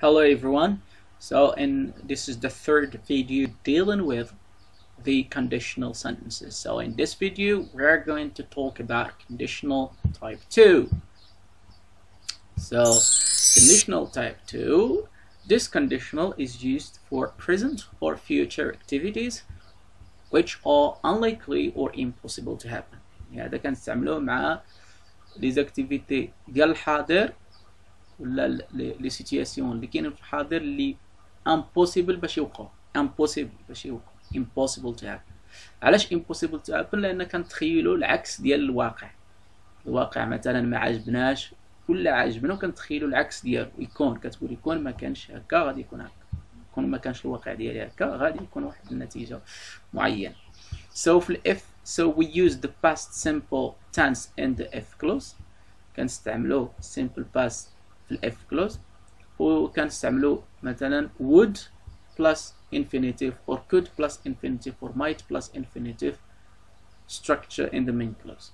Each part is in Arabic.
Hello everyone. So in this is the third video dealing with the conditional sentences. So in this video we're going to talk about conditional type 2. So conditional type 2 this conditional is used for present or future activities which are unlikely or impossible to happen. يعني هذا كنستعملوه مع لي زاكتيفيتي ديال الحاضر ولا les situations اللي كاينين في الحاضر اللي impossible باش يوقعوا impossible باش يوقعوا to happen. علاش to happen لأن كنتخيلوا العكس ديال الواقع. الواقع مثلا ما عجبناش ولا عجبنا وكنتخيلوا العكس ديالو. يكون كتقول يكون ما كانش هكا غادي يكون هكا. يكون ما كانش الواقع ديالي هكا غادي يكون واحد النتيجة معينة. So في الإف so we use the past simple tense in the if clause كنستعملوا simple past في الاف كلوز وكنستعملوا مثلا would plus infinitive or could plus infinitive or might plus infinitive structure in the main clause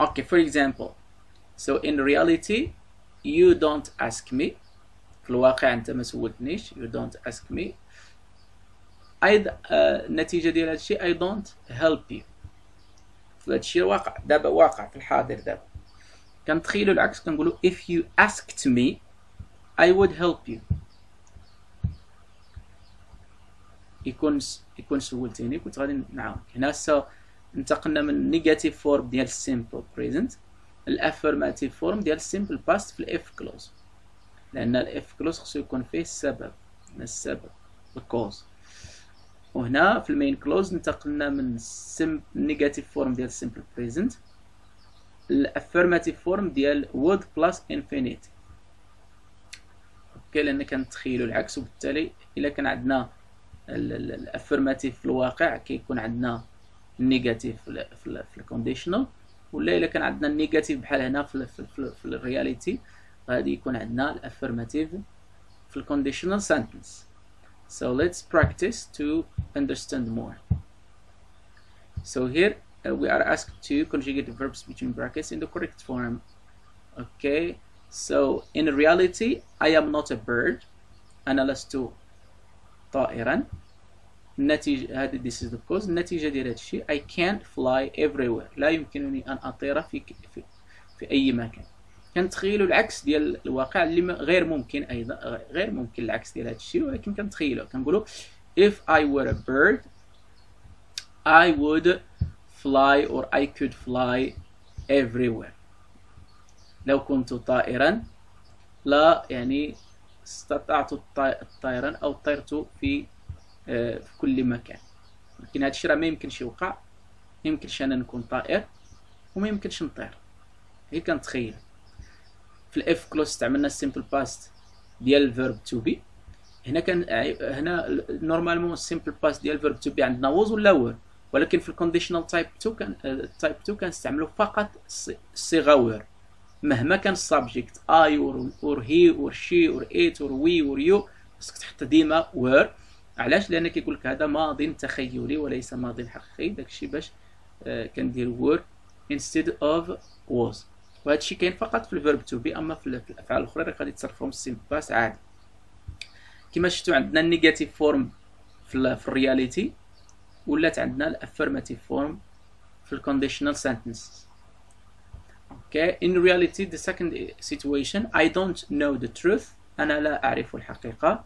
okay for example so in reality you don't ask me في الواقع انت ما سولتنيش you don't ask me ايضا uh, النتيجه ديال هذا الشيء I don't help you هذا الشيء واقع دابا واقع في الحاضر دابا كنتخيلوا العكس كنقولوا if you asked me I would help you. يكون يكون سولتيني كنت غادي نعاونك. هنايا انتقلنا من negative form ديال ال simple present لل affirmative form ديال ال simple past في ال if clause لأن ال if clause خصو يكون فيه السبب السبب ال cause وهنا في ال main clause انتقلنا من ال negative form ديال ال simple present ال affirmative form ديال would plus infinitive. okay لأن كنتخيلوا العكس وبالتالي إلا كان عندنا ال affirmative في الواقع كيكون عندنا ال negative في ال conditional ولا إلا كان عندنا ال negative بحال هنا في, في ال reality غادي يكون عندنا ال affirmative في ال conditional sentence so let's practice to understand more. So here uh, we are asked to conjugate the verbs between brackets in the correct form. Okay, so in reality, I am not a bird. أنا لست طائرا. النتيجة هذه this is the cause. النتيجة ديال هذا الشيء I can't fly everywhere. لا يمكنني أن أطير في في, في أي مكان. كنتخيلوا العكس ديال الواقع اللي غير ممكن أيضا غير ممكن العكس ديال هذا الشيء ولكن كنتخيلوا كنقولوا if I were a bird I would fly or I could fly everywhere. لو كنت طائرا لا يعني استطعت الطيران أو طرت في في كل مكان. لكن هذا الشيء راه ما يمكنش يوقع. ما يمكنش أنا نكون طائر وما يمكنش نطير. هي كنتخيل. في ال if clause استعملنا ال simple past ديال ال verb to be هنا كان هنا normalement ال simple past ديال ال verb to be عندنا was ولا were ولكن في ال conditional type 2 كان type 2 كنستعملوا فقط الصيغه مهما كان ال subject I or he or she or it or we or you خصك تحط ديما were علاش؟ لأن كيقول لك هذا ماضي تخيلي وليس ماضي حقيقي. داكشي باش كندير were instead of was. وهذا الشيء كاين فقط في ال verb to be أما في الأفعال الأخرى راه غادي تصرفهم ال simple past عادي. كما شفتوا عندنا ال negative form في ال reality ولات عندنا ال affirmative form في ال conditional sentences. Okay? In reality the second situation I don't know the truth. أنا لا أعرف الحقيقة.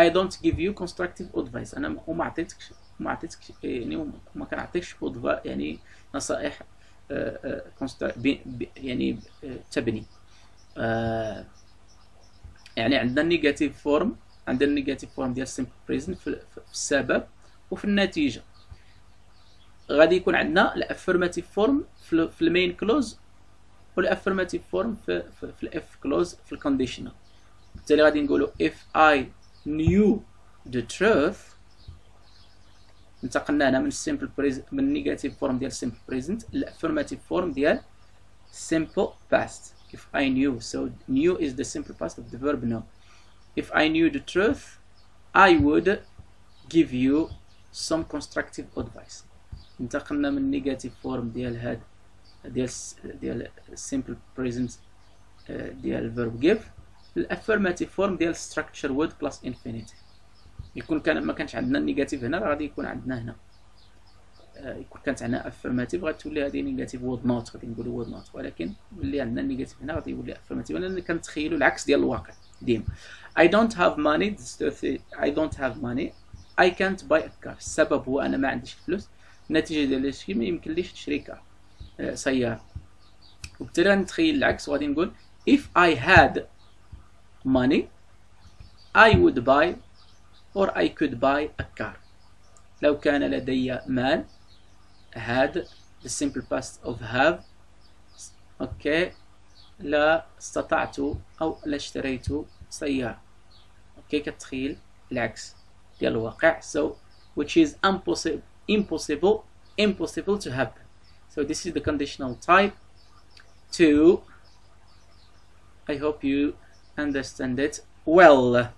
I don't give you constructive advice. أنا ما أعطيتكش ما أعطيتكش يعني ما كنعطيكش يعني نصائح يعني تبني. يعني عندنا ال negative form عندنا ال negative form ديال simple present في السبب وفي النتيجة. غادي يكون عندنا ال affirmative form في ال main clause وال affirmative form في في, ال if clause في ال conditional بالتالي غادي نقولوا if I knew the truth. انتقلنا هنا من ال simple من ال negative form ديال ال simple present ال affirmative form ديال simple past. If I knew so knew is the simple past of the verb know. If I knew the truth I would give you some constructive advice. انتقلنا من negative form ديال هاد ديال ديال simple present ديال verb give ال affirmative form ديال structure would plus infinitive يكون كان ما كانش عندنا ال negative هنا راه غادي يكون عندنا هنا. آه، يكون كانت عندنا affirmative غتولي هذه negative would not غادي نقولوا would not ولكن ملي عندنا ال negative هنا غادي يولي affirmative لأن كنتخيلوا العكس ديال الواقع ديما. I don't have money I don't have money. I can't buy a car. السبب هو أنا ما عنديش فلوس. النتيجه ديال الشيء ما يمكنليش car آه، سيارة. وبالتالي غنتخيل العكس. وغادي نقول if I had money I would buy or I could buy a car. لو كان لدي مال had the simple past of have okay لا استطعت أو لا اشتريت سيارة. أوكي كتخيل العكس ديال الواقع. So which is impossible. Impossible impossible to happen so this is the conditional type two I hope you understand it well